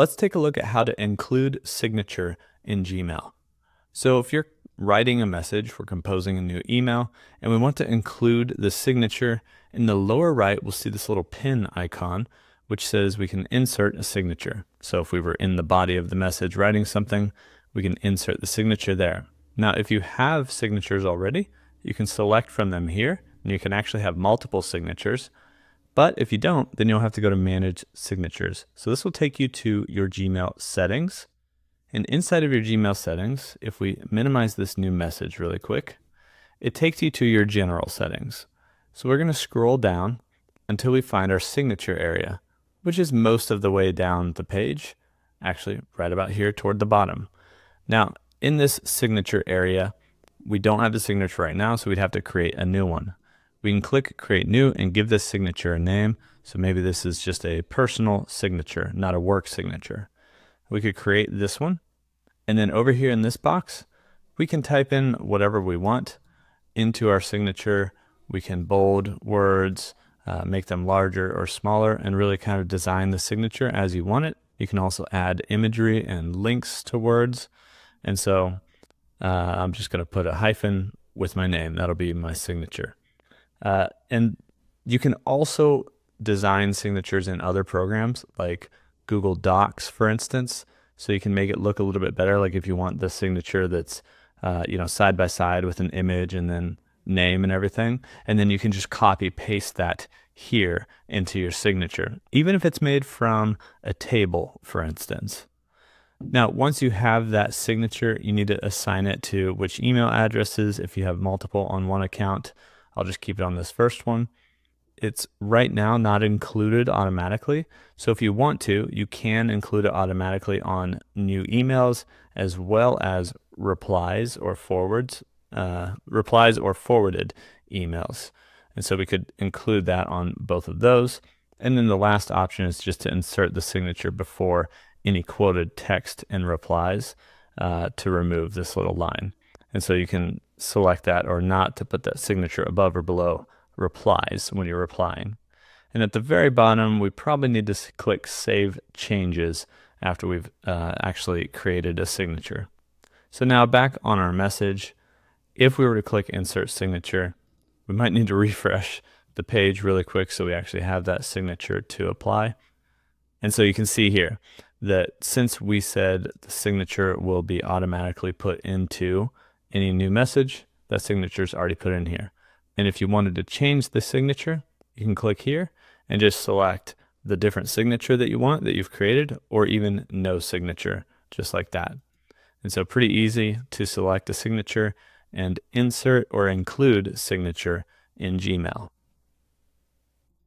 let's take a look at how to include signature in Gmail. So if you're writing a message, we're composing a new email, and we want to include the signature, in the lower right, we'll see this little pin icon, which says we can insert a signature. So if we were in the body of the message writing something, we can insert the signature there. Now, if you have signatures already, you can select from them here, and you can actually have multiple signatures. But if you don't, then you'll have to go to Manage Signatures. So this will take you to your Gmail settings. And inside of your Gmail settings, if we minimize this new message really quick, it takes you to your general settings. So we're going to scroll down until we find our signature area, which is most of the way down the page, actually right about here toward the bottom. Now, in this signature area, we don't have the signature right now, so we'd have to create a new one. We can click create new and give this signature a name. So maybe this is just a personal signature, not a work signature. We could create this one. And then over here in this box, we can type in whatever we want into our signature. We can bold words, uh, make them larger or smaller, and really kind of design the signature as you want it. You can also add imagery and links to words. And so uh, I'm just going to put a hyphen with my name. That'll be my signature. Uh, and you can also design signatures in other programs like Google Docs, for instance. So you can make it look a little bit better. Like if you want the signature that's, uh, you know, side by side with an image and then name and everything. And then you can just copy paste that here into your signature, even if it's made from a table, for instance. Now, once you have that signature, you need to assign it to which email addresses. If you have multiple on one account, I'll just keep it on this first one. It's right now not included automatically. So if you want to, you can include it automatically on new emails as well as replies or forwards, uh, replies or forwarded emails. And so we could include that on both of those. And then the last option is just to insert the signature before any quoted text and replies uh, to remove this little line. And so you can select that or not to put that signature above or below replies when you're replying. And at the very bottom, we probably need to click Save Changes after we've uh, actually created a signature. So now back on our message, if we were to click Insert Signature, we might need to refresh the page really quick so we actually have that signature to apply. And so you can see here, that since we said the signature will be automatically put into any new message, that signature is already put in here. And if you wanted to change the signature, you can click here and just select the different signature that you want that you've created or even no signature, just like that. And so pretty easy to select a signature and insert or include signature in Gmail.